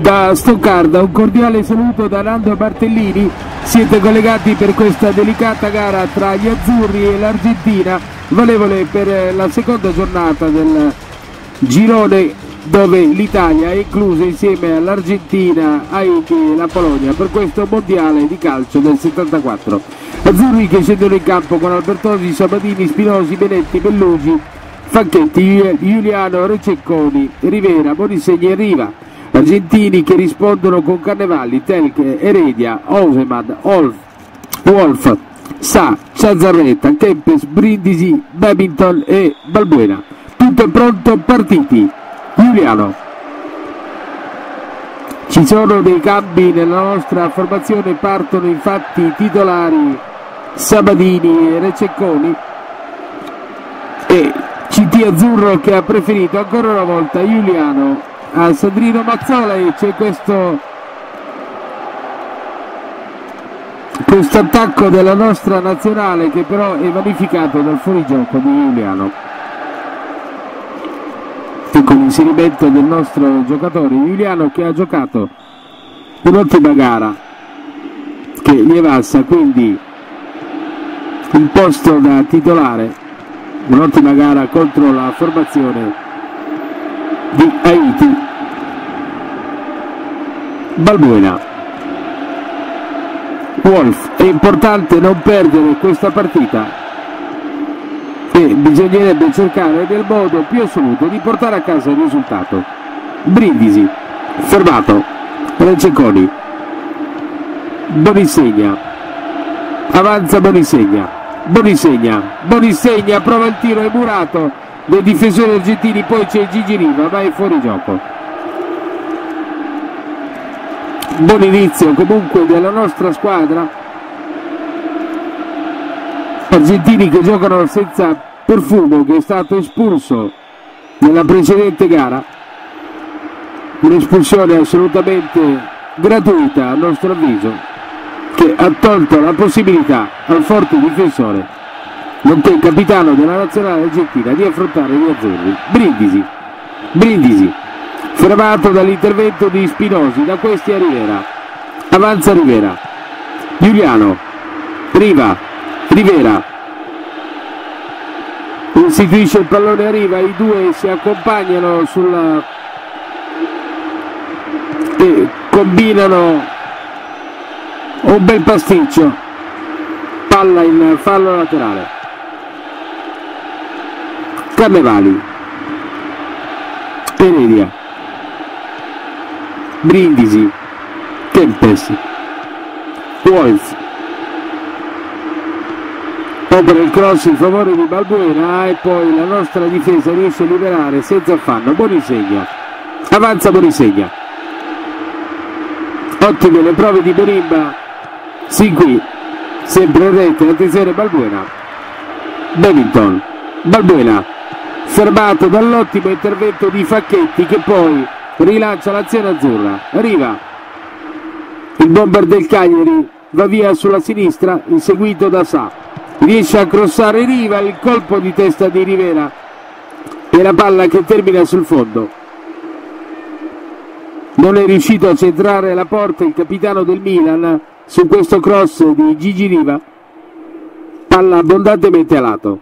da Stoccarda, un cordiale saluto da Nando Bartellini, siete collegati per questa delicata gara tra gli azzurri e l'Argentina, valevole per la seconda giornata del girone dove l'Italia è inclusa insieme all'Argentina, Haiti e la Polonia per questo mondiale di calcio del 74. Azzurri che scendono in campo con Albertosi, Sabatini, Spinosi, Benetti, Bellugi, Facchetti, Giuliano, Rececconi, Rivera, Bonisegni e Riva. Argentini che rispondono con Carnevali, Telche, Eredia, Oseman, Olf, Wolf, Sa, Ciazzarretta, Kempes, Brindisi, Babington e Balbuena. Tutto è pronto, partiti. Giuliano. Ci sono dei cambi nella nostra formazione, partono infatti i titolari Sabadini e Rececconi e CT Azzurro che ha preferito ancora una volta Giuliano a Sandrino Mazzola e c'è questo questo attacco della nostra nazionale che però è vanificato dal fuorigioco di Giuliano. E con l'inserimento del nostro giocatore Giuliano che ha giocato un'ottima gara che gli è valsa quindi un posto da titolare un'ottima gara contro la formazione di Haiti. Balbuena. Wolf è importante non perdere questa partita. E bisognerebbe cercare nel modo più assoluto di portare a casa il risultato. Brindisi. Fermato. Renceconi Bonisegna. Avanza Bonisegna. Bonisegna. Bonisegna prova il tiro è murato dei difensori argentini poi c'è Gigi Riva è fuori gioco. Buon inizio comunque della nostra squadra. Argentini che giocano senza Perfumo che è stato espulso nella precedente gara. Un'espulsione assolutamente gratuita a nostro avviso che ha tolto la possibilità al forte difensore nonché capitano della nazionale argentina di affrontare gli azzurri. Brindisi. Brindisi. Fermato dall'intervento di Spinosi da questi a Rivera. Avanza Rivera. Giuliano. Riva. Rivera. Istituisce il pallone a riva, i due si accompagnano sulla e combinano un bel pasticcio, palla in fallo laterale. Carnevali, Peredia, Brindisi, Kempes, Wolf, opera il cross in favore di Balbuena e poi la nostra difesa riesce a liberare senza affanno. Bonisegna avanza Bonisegna ottime le prove di Bonimba sin qui. Sempre in rete attenzione Balbuena. Bennington Balbuena fermato dall'ottimo intervento di Facchetti che poi rilancia l'azione azzurra. Arriva il bomber del Cagliari va via sulla sinistra inseguito da Sa. Riesce a crossare Riva il colpo di testa di Rivera e la palla che termina sul fondo. Non è riuscito a centrare la porta il capitano del Milan su questo cross di Gigi Riva. Palla abbondantemente a lato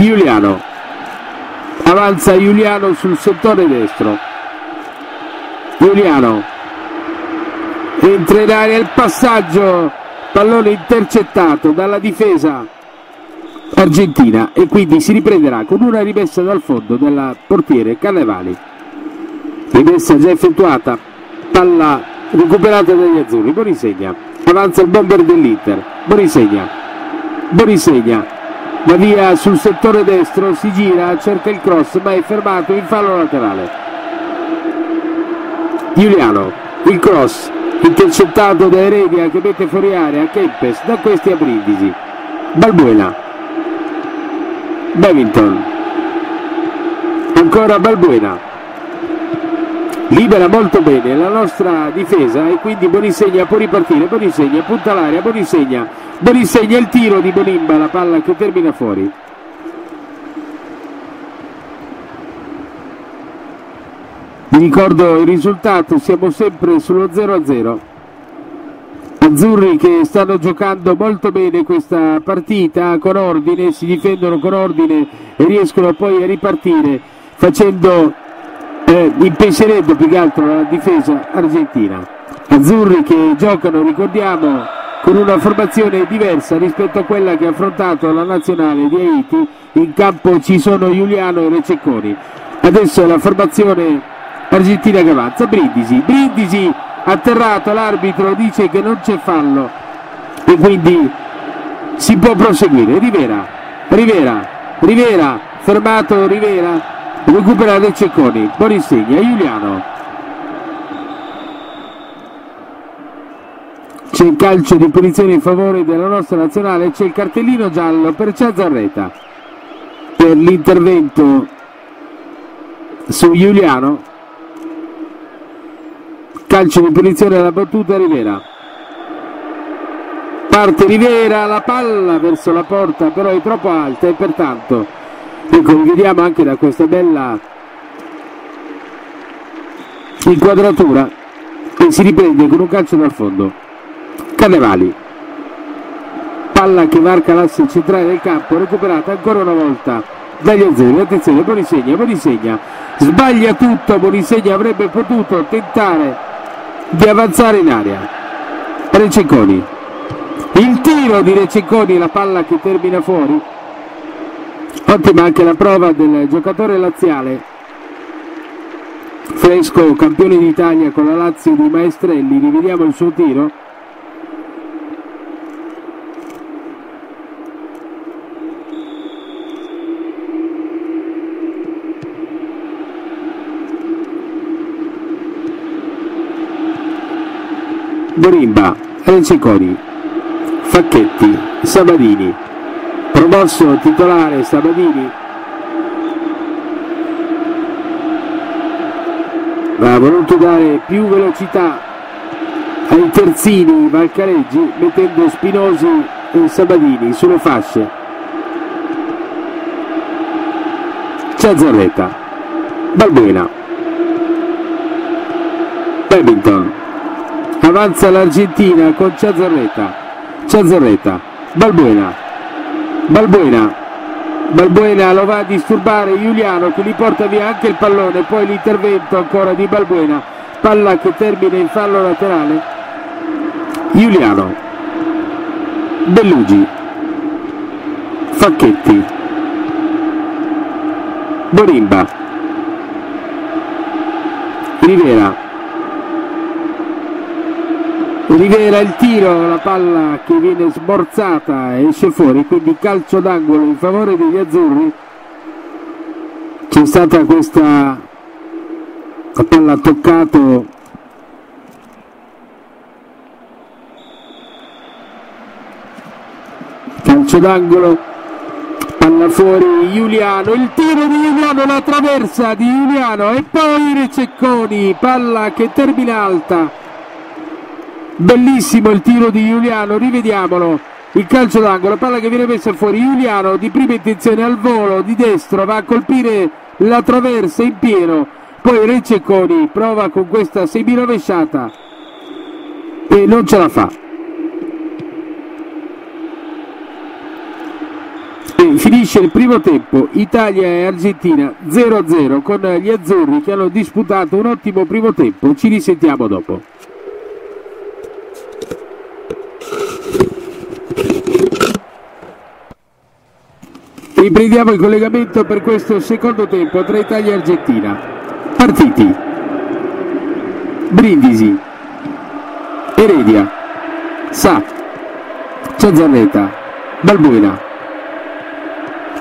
Giuliano. Avanza Giuliano sul settore destro. Giuliano. Entra in area il passaggio. Pallone intercettato dalla difesa argentina e quindi si riprenderà con una rimessa dal fondo del portiere Carnevali rimessa già effettuata. Palla recuperata dagli azzurri. Bonisegna avanza il bomber dell'Inter. Bonisegna Bonisegna va via sul settore destro, si gira, cerca il cross ma è fermato in fallo laterale. Giuliano, il cross intercettato da Eredia che mette fuori area, Kempes, da questi a Brindisi. Balbuena, Bevington, ancora Balbuena, libera molto bene la nostra difesa e quindi Bonisegna può ripartire, Bonisegna punta l'aria, Bonisegna, Bonisegna il tiro di Bonimba, la palla che termina fuori. Vi ricordo il risultato, siamo sempre sullo 0-0. Azzurri che stanno giocando molto bene questa partita con ordine, si difendono con ordine e riescono poi a ripartire facendo eh, impensierendo più che altro la difesa argentina. Azzurri che giocano, ricordiamo, con una formazione diversa rispetto a quella che ha affrontato la nazionale di Haiti. In campo ci sono Giuliano e Rececconi. Adesso la formazione argentina che avanza. Brindisi, Brindisi atterrato, l'arbitro dice che non c'è fallo e quindi si può proseguire. Rivera, Rivera, Rivera, fermato Rivera recupera De Cecconi, Bonisegna, Giuliano. C'è il calcio di punizione in favore della nostra nazionale, c'è il cartellino giallo per Ciazzarreta per l'intervento su Giuliano. Calcio di punizione alla battuta Rivera. Parte Rivera, la palla verso la porta però è troppo alta e pertanto Ecco, vediamo anche da questa bella inquadratura e si riprende con un calcio dal fondo. Carnevali. Palla che varca l'asse centrale del campo, recuperata ancora una volta dagli azzurri. Attenzione, Bonisegna, Bonisegna. Sbaglia tutto, Bonisegna avrebbe potuto tentare di avanzare in aria. Rececconi. Il tiro di Rececconi, la palla che termina fuori Ottima anche la prova del giocatore laziale, Fresco, campione d'Italia con la Lazio di Maestrelli, rivediamo il suo tiro. Borimba, Renciconi, Facchetti, Sabadini promosso titolare Sabadini ha voluto dare più velocità ai terzini Valcareggi mettendo Spinosi e Sabadini sulle fasce. Ciazzarretta Balbuena. Babington avanza l'Argentina con Ciazzarretta Ciazzarretta Balbuena. Balbuena. Balbuena lo va a disturbare Giuliano che gli porta via anche il pallone poi l'intervento ancora di Balbuena. Palla che termina in fallo laterale. Giuliano. Bellugi. Facchetti. Borimba. Rivera Rivera il tiro, la palla che viene smorzata esce fuori, quindi calcio d'angolo in favore degli azzurri. C'è stata questa la palla ha toccato calcio d'angolo palla fuori Giuliano il tiro di Giuliano la traversa di Giuliano e poi Rececconi palla che termina alta bellissimo il tiro di Giuliano rivediamolo. Il calcio d'angolo palla che viene messa fuori. Giuliano di prima intenzione al volo di destro va a colpire la traversa in pieno. Poi Rececconi prova con questa semirovesciata e non ce la fa. Finisce il primo tempo Italia e Argentina 0-0 con gli azzurri che hanno disputato un ottimo primo tempo. Ci risentiamo dopo Riprendiamo il collegamento per questo secondo tempo tra Italia e Argentina. Partiti. Brindisi. Eredia. Sa. Ciazzarreta. Balbuena.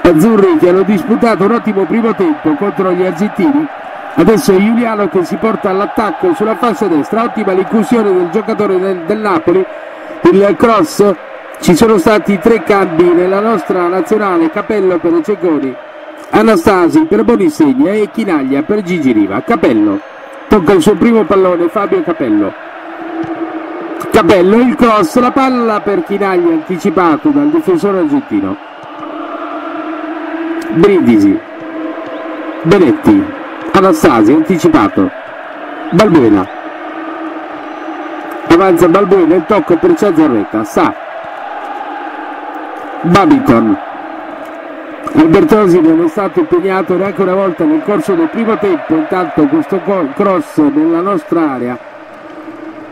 Azzurri che hanno disputato un ottimo primo tempo contro gli argentini. Adesso è Giuliano che si porta all'attacco sulla fascia destra. Ottima l'inclusione del giocatore del, del Napoli. Il cross ci sono stati tre cambi nella nostra nazionale, Capello per Ceconi, Anastasi per Bonisegna e Chinaglia per Gigi Riva. Capello, tocca il suo primo pallone Fabio Capello. Capello il cross la palla per Chinaglia anticipato dal difensore argentino. Brindisi Benetti Anastasi anticipato. Balbuena. Avanza Balbuena il tocco per Ciazzarretta Sa Babiton Albertosi non è stato impegnato neanche una volta nel corso del primo tempo. Intanto questo cross nella nostra area.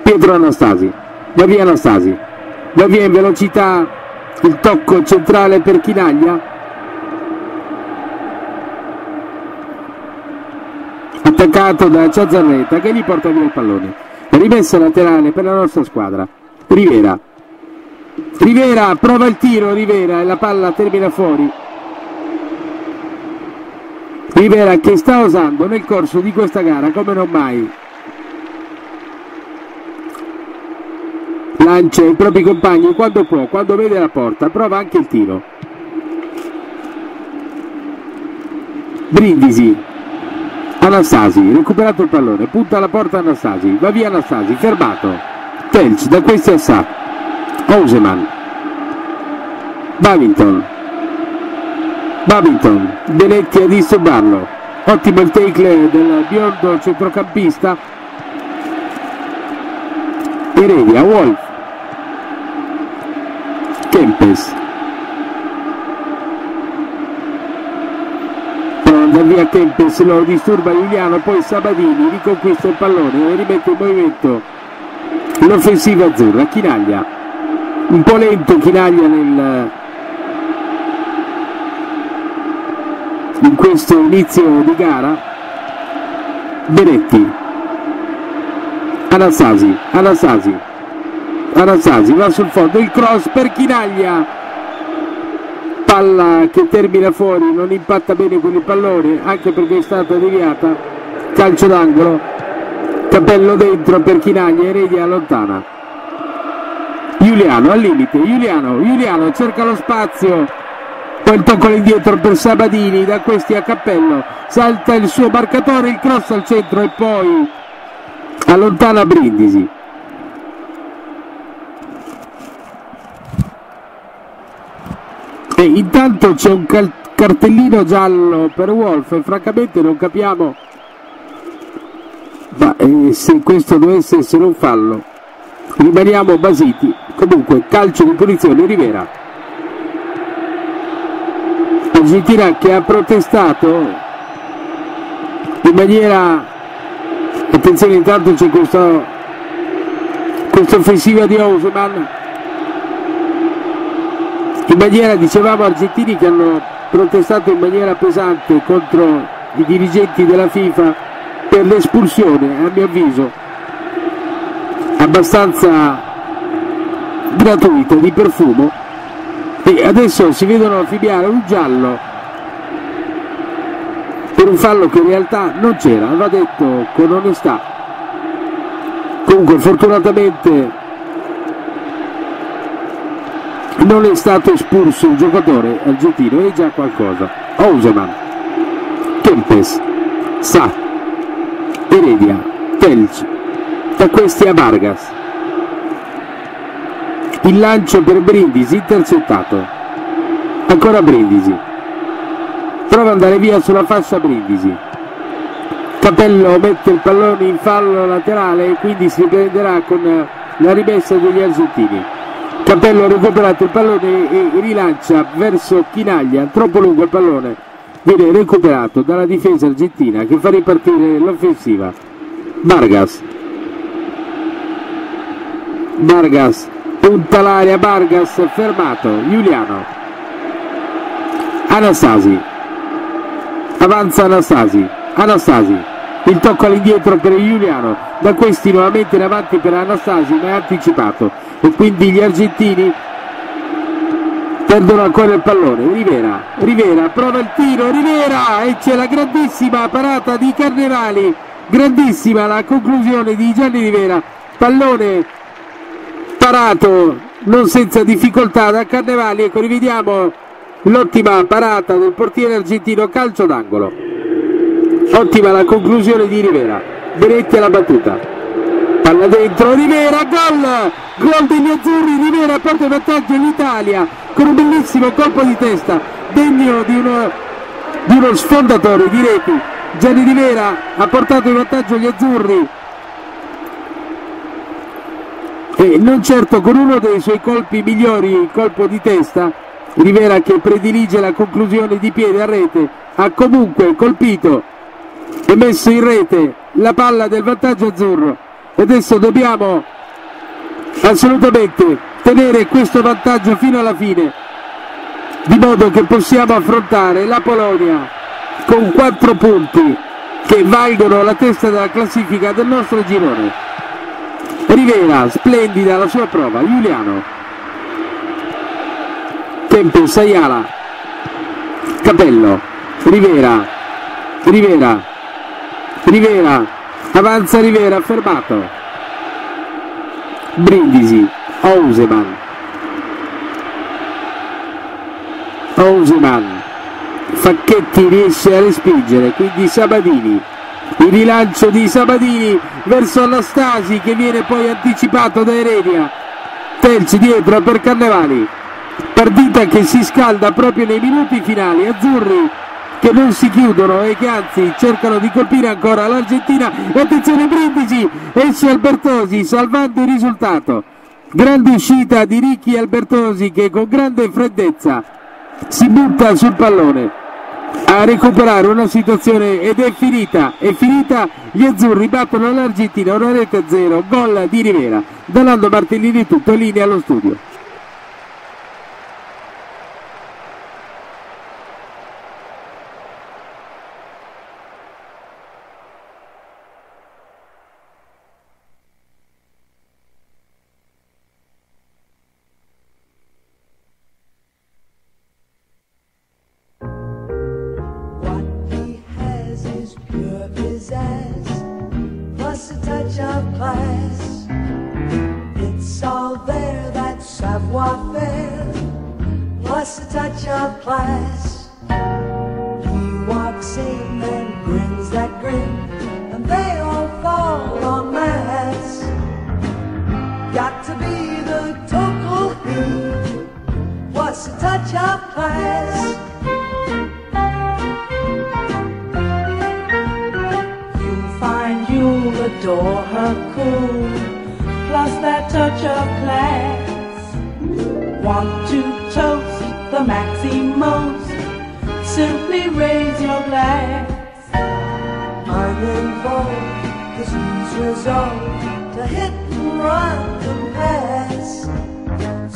Pietro Anastasi. Va via Anastasi. Va via in velocità. Il tocco centrale per Chinaglia. Attaccato da Ciazzarretta che gli porta via il pallone. Rimessa laterale per la nostra squadra. Rivera Rivera prova il tiro Rivera e la palla termina fuori Rivera che sta osando nel corso di questa gara come non mai lancia i propri compagni quando può, quando vede la porta, prova anche il tiro. Brindisi, Anassasi, recuperato il pallone, punta alla porta Anassasi, va via Anassasi, fermato. Telch da questi a Sa, Oseman, Babington, Babington, Benetti a disturbarlo. Ottimo il take del biondo centrocampista. Eredia, Wolf, Kempes. Andare via Kempes lo disturba Giuliano poi Sabatini riconquista il pallone e rimette in movimento l'offensiva azzurra Chinaglia un po' lento Chinaglia nel in questo inizio di gara. Benetti. Anassasi Anassasi Anassasi va sul fondo, il cross per Chinaglia, palla che termina fuori, non impatta bene con il pallone, anche perché è stata deviata, calcio d'angolo, capello dentro per Chinaglia, Eredia allontana. Giuliano al limite, Giuliano, Giuliano cerca lo spazio, poi il tocco indietro per Sabatini, da questi a cappello, salta il suo marcatore, il cross al centro e poi allontana Brindisi. E intanto c'è un cartellino giallo per Wolf e francamente non capiamo ma eh, se questo dovesse essere un fallo rimaniamo basiti comunque calcio di punizione Rivera. Argentina che ha protestato in maniera attenzione intanto c'è questa offensiva di Ousman in maniera, dicevamo, argentini che hanno protestato in maniera pesante contro i dirigenti della FIFA per l'espulsione, a mio avviso, abbastanza gratuita di perfumo. E adesso si vedono affibbiare un giallo. Per un fallo che in realtà non c'era, va detto con onestà. Comunque fortunatamente non è stato espulso il giocatore argentino è già qualcosa. Oseman Kempes Sa Heredia Telci da questi a Vargas il lancio per Brindisi intercettato. Ancora Brindisi. Prova ad andare via sulla fascia Brindisi. Capello mette il pallone in fallo laterale e quindi si prenderà con la rimessa degli argentini. Capello ha recuperato il pallone e rilancia verso Chinaglia, troppo lungo il pallone, viene recuperato dalla difesa argentina che fa ripartire l'offensiva. Vargas. Vargas, punta l'aria, Vargas fermato, Giuliano. Anastasi. Avanza Anastasi. Anastasi. Il tocco all'indietro per Giuliano, da questi nuovamente in avanti per Anastasi ma è anticipato. E quindi gli argentini perdono ancora il pallone. Rivera, Rivera. Prova il tiro. Rivera. E c'è la grandissima parata di Carnevali. Grandissima la conclusione di Gianni Rivera. Pallone parato non senza difficoltà da Carnevali ecco rivediamo l'ottima parata del portiere argentino calcio d'angolo ottima la conclusione di Rivera Beretti alla battuta. Palla dentro, Rivera, gol! Gol degli azzurri, Rivera porta in vantaggio l'Italia con un bellissimo colpo di testa, degno di uno, di uno sfondatore di reti. Gianni Rivera ha portato in vantaggio gli azzurri e non certo con uno dei suoi colpi migliori, il colpo di testa, Rivera che predilige la conclusione di piede a rete, ha comunque colpito e messo in rete la palla del vantaggio azzurro. E adesso dobbiamo assolutamente tenere questo vantaggio fino alla fine, di modo che possiamo affrontare la Polonia con quattro punti che valgono la testa della classifica del nostro girone. Rivera, splendida la sua prova, Giuliano. Tempo, Sayala. Capello, Rivera, Rivera, Rivera, avanza Rivera, fermato. Brindisi, Ouseman. Ouseman. Facchetti riesce a respingere, quindi Sabadini il rilancio di Sabatini verso Anastasi che viene poi anticipato da Eredia Telci dietro per Cannevali partita che si scalda proprio nei minuti finali. Azzurri che non si chiudono e che anzi cercano di colpire ancora l'Argentina. Attenzione Brindisi! Esce Albertosi salvando il risultato. Grande uscita di Ricchi Albertosi che con grande freddezza si butta sul pallone a recuperare una situazione ed è finita, è finita, gli azzurri battono l'Argentina una rete a zero, gol di Rivera, Donaldo Martellini tutto, linea allo studio. of class. He walks in and grins that grin, and they all fall on mass. Got to be the total he. What's a touch of class? you'll adore her cool Plus that touch of class Want to tote the Maximos. Simply raise your glass. Mining for this news resolve to hit and run and pass.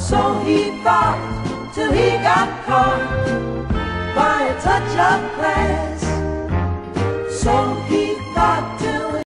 So he thought till he got caught by a touch of class. So he thought